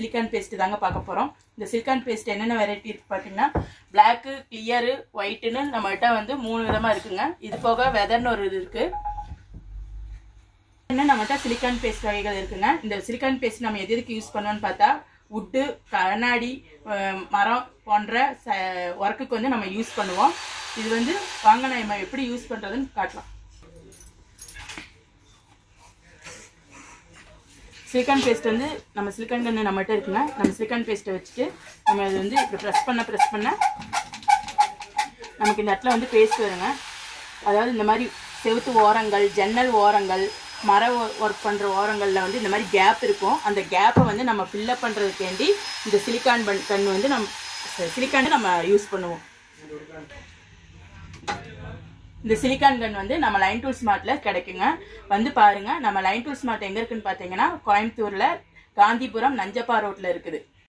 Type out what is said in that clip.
Silicon paste தாங்க பார்க்க போகிறோம் இந்த சிலிக்கான் பேஸ்ட் என்னென்ன வெரைட்டி இருக்குது பார்த்தீங்கன்னா பிளாக்கு கிளியரு ஒயிட்டுன்னு நம்மகிட்ட வந்து மூணு விதமாக இருக்குங்க. இது போக வெதர்னு ஒரு இது இருக்குது என்ன நம்மகிட்ட சிலிக்கான் பேஸ்ட் வகைகள் இருக்குங்க? இந்த சிலிக்கான் பேஸ்ட் நம்ம எது எதுக்கு யூஸ் பண்ணுவோம்னு பார்த்தா உட்டு கண்ணாடி மரம் போன்ற ச ஒர்க்குக்கு வந்து நம்ம யூஸ் பண்ணுவோம். இது வந்து வாங்க நம்ம எப்படி யூஸ் பண்ணுறதுன்னு காட்டலாம். சிலிக்கான் பேஸ்ட் வந்து நம்ம சிலிக்கான் கன்று நம்மகிட்ட இருக்குங்க. நம்ம சிலிக்கான் பேஸ்ட்டை வச்சுட்டு நம்ம இது வந்து இப்படி ப்ரெஸ் பண்ண ப்ரெஸ் பண்ண நமக்கு இந்த இடத்துல வந்து பேஸ்ட் வருங்க. அதாவது இந்த மாதிரி செவுத்து ஓரங்கள் ஜன்னல் ஓரங்கள் மர ஒர்க் பண்ணுற ஓரங்களில் வந்து இந்த மாதிரி கேப் இருக்கும். அந்த கேப்பை வந்து நம்ம ஃபில்லப் பண்ணுறதுக்கேண்டி இந்த சிலிக்கான் பண் கண் வந்து நம்ம சிலிக்கான் நம்ம யூஸ் பண்ணுவோம். இந்த சிலிக்கான் கன் வந்து நம்ம லைன் டூல் ஸ்மார்ட்ல கிடைக்குங்க. வந்து பாருங்க நம்ம லைன் டூல் ஸ்மார்ட் எங்க இருக்குன்னு பாத்தீங்கன்னா கோயம்புத்தூர்ல காந்திபுரம் நஞ்சப்பா ரோட்ல இருக்குது.